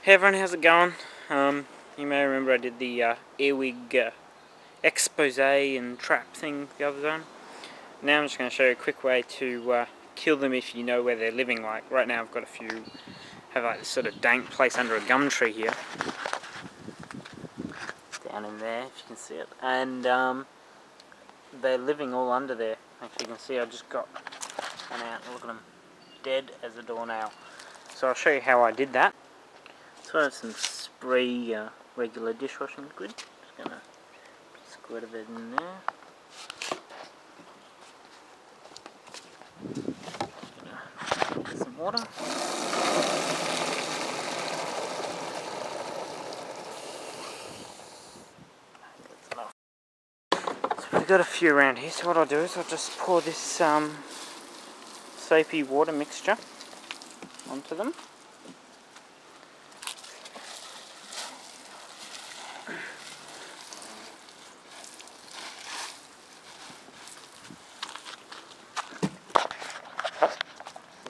Hey everyone, how's it going? Um, you may remember I did the uh, earwig uh, expose and trap thing the other time. Now I'm just going to show you a quick way to uh, kill them if you know where they're living. Like right now I've got a few, have like this sort of dank place under a gum tree here. Down in there, if you can see it. And um, they're living all under there. If you can see I just got one out, look at them, dead as a doornail. So I'll show you how I did that. So I have some spray uh, regular dishwashing liquid. Just gonna squirt a bit in there. Some water. So we've got a few around here. So what I'll do is I'll just pour this um, soapy water mixture onto them.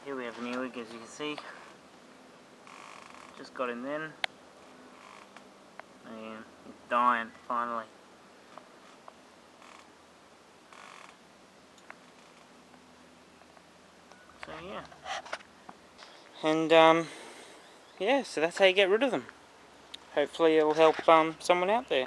Here we have an earwig as you can see. Just got him then. And he's dying finally. So yeah. And um, yeah, so that's how you get rid of them. Hopefully it'll help um, someone out there.